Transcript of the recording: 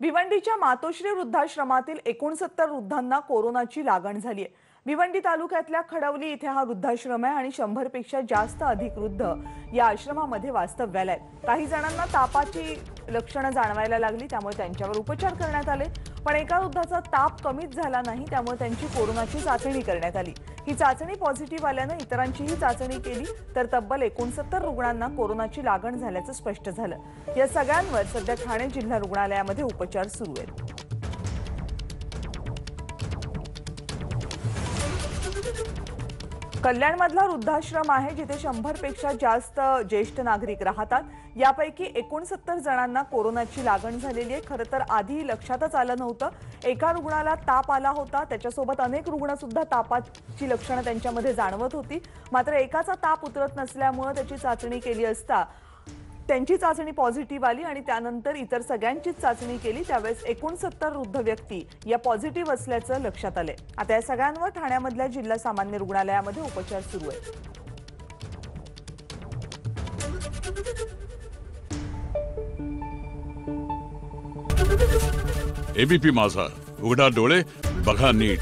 भिवंडीच्या मातोश्री वृद्धाश्रमातील एकोणसत्तर वृद्धांना कोरोनाची लागण झाली आहे. भिवंडी तालुक्यातल्या खडवली इथे हा वृद्धाश्रम आहे आणि शंभरपेक्षा जास्त अधिक वृद्ध या आश्रमामध्ये वास्तव्याला आहेत. काही जणांना तापाची लक्षणं जाणवायला लागली त्यामुळे त्यांच्यावर उपचार करण्यात आले. पण एका वृद्धाचा ताप कमीच झाला नाही त्यामुळे त्यांची कोरोनाची चाचणी करण्यात आली. ही चाचणी पॉझिटिव्ह आल्यानं इतरांचीही चाचणी केली तर तब्बल एकोणसत्तर रुग्णांना कोरोनाची लागण झाल्याचं स्पष्ट झालं. या सगळ्यांवर सध्या ठाणे जिल्हा रुग्णालयामध्ये उपचार सुरू आहेत. कल्याणमधला वृद्धाश्रम आहे जिथे शंभरपेक्षा जास्त ज्येष्ठ नागरिक राहतात. यापैकी एकोणसत्तर जणांना कोरोनाची लागण झालेली आहे. खरं तर आधी लक्षातच आलं नव्हतं. एका रुग्णाला ताप आला होता. त्याच्यासोबत अनेक रुग्णसुद्धा तापाची लक्षणं त्यांच्यामध्ये जाणवत होती. मात्र एकाचा ताप उतरत नसल्यामुळं त्याची चाचणी केली असता त्यांची चाचणी पॉझिटिव्ह आली आणि त्यानंतर इतर सगळ्यांचीच चाचणी केली त्यावेळेस एकोणसत्तर वृद्ध व्यक्ती या पॉझिटिव्ह असल्याचं लक्षात आलंय. आता या सगळ्यांवर ठाण्यामधल्या जिल्हा सामान्य रुग्णालयामध्ये उपचार सुरू आहेत. एबीपी माझा. उघडा डोळे बघा नीट.